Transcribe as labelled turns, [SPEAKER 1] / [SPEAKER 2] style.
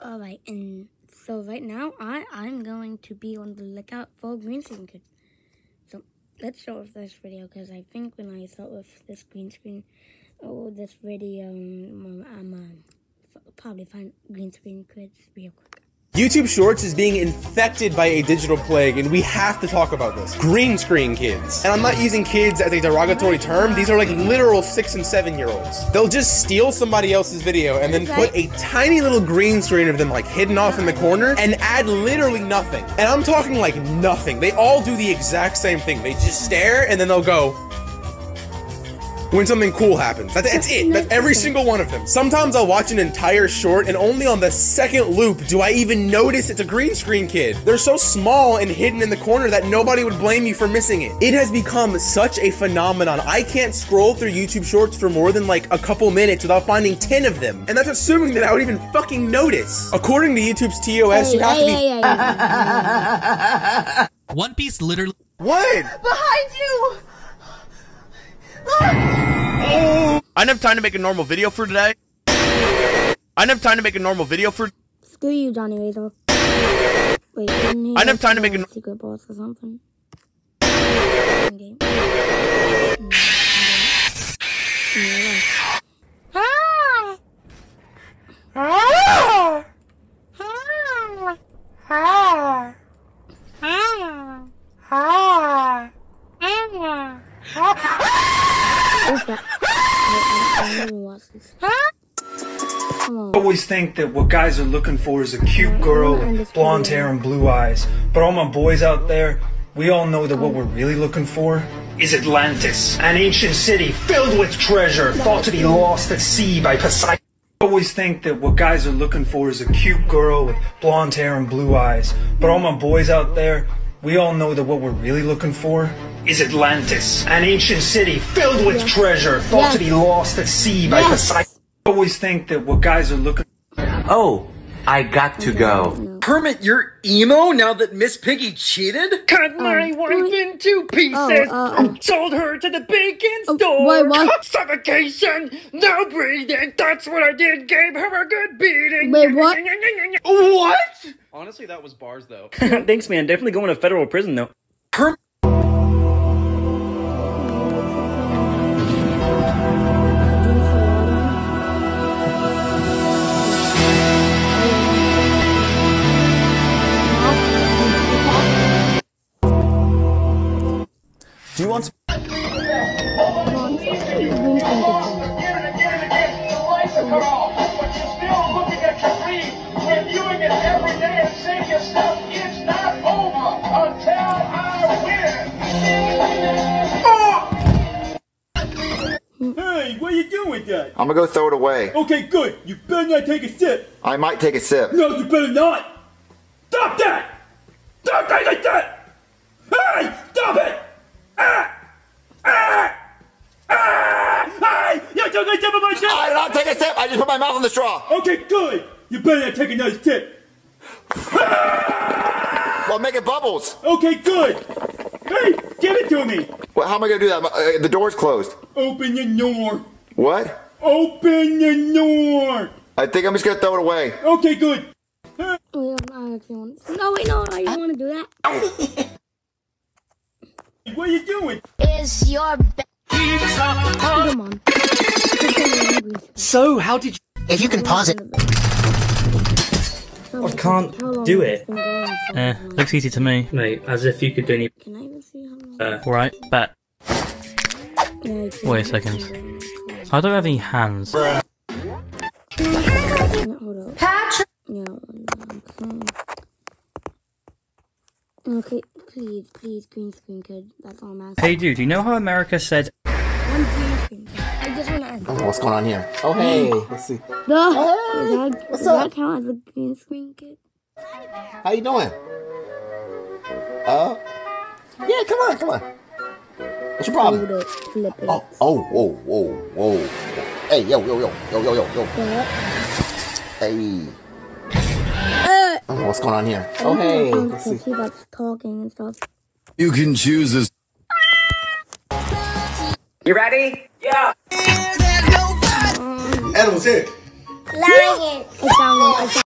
[SPEAKER 1] All right, and so right now I I'm going to be on the lookout for green screen kid. So let's start with this video because I think when I start with this green screen, oh this video, um, I'm probably find green screen kids real quick.
[SPEAKER 2] YouTube Shorts is being infected by a digital plague, and we have to talk about this. Green screen kids. And I'm not using kids as a derogatory term, these are like literal six and seven year olds. They'll just steal somebody else's video and then put a tiny little green screen of them like hidden off in the corner and add literally nothing. And I'm talking like nothing. They all do the exact same thing. They just stare and then they'll go, when something cool happens. That's, that's it. That's every single one of them. Sometimes I'll watch an entire short and only on the second loop do I even notice it's a green screen kid. They're so small and hidden in the corner that nobody would blame you for missing it. It has become such a phenomenon. I can't scroll through YouTube shorts for more than like a couple minutes without finding 10 of them. And that's assuming that I would even fucking notice. According to YouTube's TOS,
[SPEAKER 1] Hey,
[SPEAKER 2] you have
[SPEAKER 1] hey,
[SPEAKER 2] to be-
[SPEAKER 1] hey, hey, hey.
[SPEAKER 3] One Piece literally
[SPEAKER 2] What?
[SPEAKER 4] Behind you!
[SPEAKER 2] I don't have time to make a normal video for today. I don't have time to make a normal video for
[SPEAKER 1] Screw you, Johnny Razor. Wait, didn't he
[SPEAKER 2] I don't have time to make a-
[SPEAKER 1] secret boss or something. Okay. I- I haven't watched this. Come on.
[SPEAKER 5] always think that what guys are looking for is a cute girl with blonde hair and blue eyes. But all my boys out there, we all know that what we're really looking for is Atlantis, an ancient city filled with treasure, thought to be lost at sea by Poseidon. Always think that what guys are looking for is a cute girl with blonde hair and blue eyes. But all my boys out there, we all know that what we're really looking for is Atlantis, an ancient city filled with
[SPEAKER 1] Yes.
[SPEAKER 5] treasure, thought to be lost at sea by
[SPEAKER 1] Yes.
[SPEAKER 5] Poseidon. Always think that what guys are looking
[SPEAKER 6] Oh, I got to go.
[SPEAKER 1] No.
[SPEAKER 7] Kermit, you're emo now that Miss Piggy cheated?
[SPEAKER 5] Cut my wife in two pieces.
[SPEAKER 1] Oh, uh, oh.
[SPEAKER 5] Sold her to the bacon
[SPEAKER 1] Oh,
[SPEAKER 5] store.
[SPEAKER 1] wait, what?
[SPEAKER 5] Suffocation, no breathing. That's what I did. Gave her a good beating.
[SPEAKER 1] Wait, what?
[SPEAKER 7] What?
[SPEAKER 2] Honestly, that was bars though.
[SPEAKER 8] Thanks, man. Definitely going to federal prison, though.
[SPEAKER 2] Do you want
[SPEAKER 9] Reviewing
[SPEAKER 7] Hey, what are you doing with that?
[SPEAKER 6] I'm gonna go throw it away.
[SPEAKER 7] Okay, good. You better not take a sip.
[SPEAKER 6] I might take a sip.
[SPEAKER 7] No, you better not. Stop that! Stop that like that! Hey, stop it! Ah! Ah! Ah! Hey, you took a sip of my
[SPEAKER 6] I did not take a sip. I just put my mouth on the straw.
[SPEAKER 7] Okay, good. You better not take another sip.
[SPEAKER 6] Well, make it bubbles.
[SPEAKER 7] Okay, good. Hey, give it to me.
[SPEAKER 6] Well, how am I gonna do that? Uh, the door's closed.
[SPEAKER 7] Open the door.
[SPEAKER 6] What?
[SPEAKER 7] Open the door.
[SPEAKER 6] I think I'm just gonna throw it away.
[SPEAKER 7] Okay, good.
[SPEAKER 1] Wait, I actually want. No, wait, no, I don't want to do that.
[SPEAKER 7] What are you doing?
[SPEAKER 4] Is your be-
[SPEAKER 1] Come on.
[SPEAKER 7] So, how did you?
[SPEAKER 1] If you can pause it.
[SPEAKER 8] I can't do it. Eh, looks easy to me. Mate, as if you could do any.
[SPEAKER 1] Can I even see how long?
[SPEAKER 8] Uh, right, bet.
[SPEAKER 1] Yeah, I can.
[SPEAKER 8] Wait a second. I don't have any hands.
[SPEAKER 1] Yeah, hold up.
[SPEAKER 4] Patrick?
[SPEAKER 1] Yeah, okay. Okay, please, please, green screen kid. That's all I'm asking.
[SPEAKER 8] Hey, dude, you know how America said
[SPEAKER 1] One green screen
[SPEAKER 10] Oh, what's going on here? Oh, hey. Let's see.
[SPEAKER 1] The, does that, does that count as a green screen kid?
[SPEAKER 10] How you doing? Uh, yeah, come on, come on. What's your problem?
[SPEAKER 1] it, flip it.
[SPEAKER 10] Oh, oh, whoa, whoa, whoa. Hey, yo, yo, yo, yo, yo, yo, yo. Hey.
[SPEAKER 1] Uh,
[SPEAKER 10] Oh, what's going on here? Oh, hey. Let's see.
[SPEAKER 1] he likes talking and stuff.
[SPEAKER 11] You can choose this.
[SPEAKER 7] You ready? Yeah.
[SPEAKER 2] Animals here.
[SPEAKER 4] Lion.